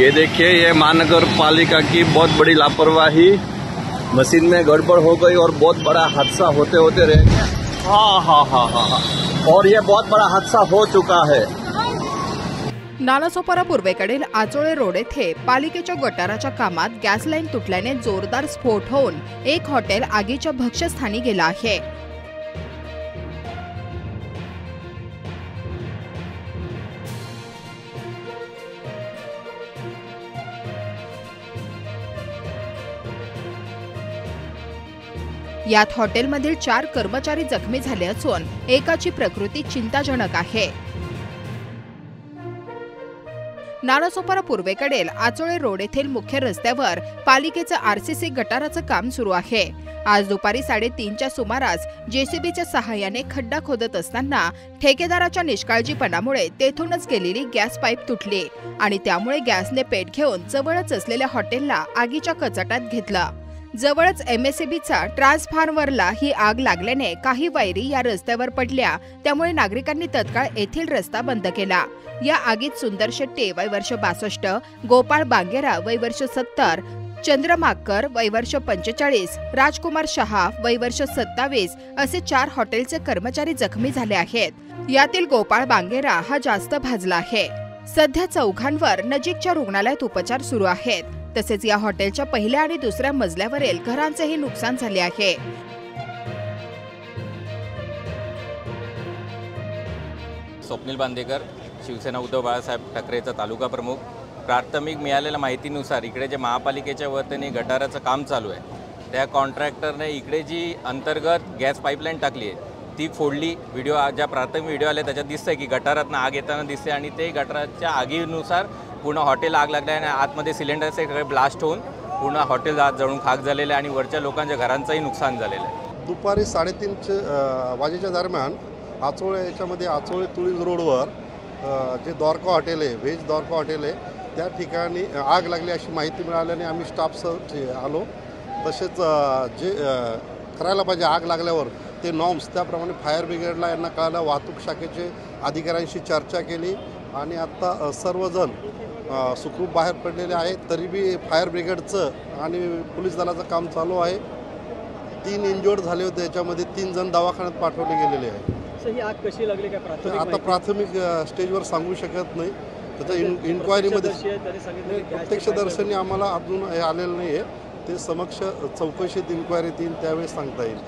ये देखिए, ये महानगर पालिका की बहुत बड़ी लापरवाही। मशीन में गड़बड़ हो गई और बहुत बड़ा हादसा होते होते रह गया। हाँ हाँ हाँ हाँ हाँ। और ये बहुत बड़ा हादसा हो चुका है। नालासोपारा पूर्वेकडील आचोळे रोड येथे पालिकेच्या गटाराच्या कामात गॅस लाईन तुटल्याने जोरदार स्फोट होऊन एक हॉटेल आगीच्या भक्ष्यस्थानी गेलं आहे. यात हॉटेलमधील चार कर्मचारी जखमी झाले असून एकाची प्रकृती चिंताजनक आहे. नालासोपारा पूर्वेकडील आचोळे रोड येथील मुख्य रस्त्यावर पालिकेचं आरसीसी गटाराचं काम सुरू आहे. आज दुपारी साडेतीनच्या सुमारास जेसीबीच्या सहाय्याने खड्डा खोदत असताना ठेकेदाराच्या निष्काळजीपणामुळे तेथूनच गेलेली गॅस पाईप तुटली आणि त्यामुळे गॅसने पेट घेऊन जवळच असलेल्या हॉटेलला आगीच्या कचाट्यात घेतलं. जवळच एमएससीबीचा ट्रान्सफॉर्मरला ही आग लागल्याने काही वायरी या रस्त्यावर पडल्या. त्यामुळे नागरिकांनी तत्काळ येथील रस्ता बंद केला. या आगीत सुंदर शेट्टे वय वर्ष बासष्ट गोपाळ बांगेरा वय वर्ष सत्तर चंद्रमाकर वय वर्ष पंचेचाळीस राजकुमार शहा वय वर्ष सत्तावीस असे चार हॉटेलचे कर्मचारी जखमी झाले आहेत. यातील गोपाळ बांगेरा हा जास्त भाजला आहे. सध्या चौघांवर नजीकच्या रुग्णालयात उपचार सुरू आहेत. तसेच या हॉटेलच्या पहिल्या आणि दुसऱ्या मजल्यावरील घरांचेही नुकसान झाले आहे. स्वप्नील बांदेकर शिवसेना उद्धव बाळासाहेब ठाकरेचा तालुका प्रमुख. प्राथमिक मिळालेल्या माहितीनुसार इकडे जे महापालिकेच्या वतीने गटाराचं काम चालू आहे त्या कॉन्ट्रॅक्टरने इकडे जी अंतर्गत गॅस पाईपलाईन टाकली आहे ती फोडली. व्हिडिओ ज्या प्राथमिक व्हिडिओ आले त्याच्यात दिसतंय की गटारातनं आग येताना दिसते आणि ते गटाराच्या आगीनुसार पूर्ण हॉटेल आग लागल्याने आणि आतमध्ये सिलेंडरचे सगळे ब्लास्ट होऊन पूर्ण हॉटेल आत जळून खाक झालेलं आहे आणि वरच्या लोकांच्या घरांचंही नुकसान झालेलं आहे. दुपारी साडेतीनचे वाजेच्या दरम्यान आचोळे याच्यामध्ये आचोळे तुळीज रोडवर जे द्वारका हॉटेल आहे व्हेज द्वारका हॉटेल आहे त्या ठिकाणी आग लागली अशी माहिती मिळाल्याने आम्ही स्टाफसह आलो. तसेच जे करायला पाहिजे आग लागल्यावर ते नॉर्म्स त्याप्रमाणे फायर ब्रिगेडला यांना कळालं वाहतूक शाखेचे अधिकाऱ्यांशी चर्चा केली आणि आत्ता सर्वजण सुखरूप बाहेर पडलेले आहेत. तरी बी फायर ब्रिगेडचं आणि पोलीस दलाचं काम चालू आहे. तीन इंजोर्ड झाले होते. याच्यामध्ये तीन जण दवाखान्यात पाठवले गेलेले आहे ही आग कशी लागली? काय प्राथमिक आता? प्राथमिक स्टेजवर सांगू शकत नाही. त्याच्या इन इन्क्वायरीमध्ये आहे, प्रत्यक्षदर्शनी आम्हाला अजून हे आलेलं नाही आहे ते समक्ष चौकशीत इन्क्वायरीत येईल त्यावेळेस सांगता येईल.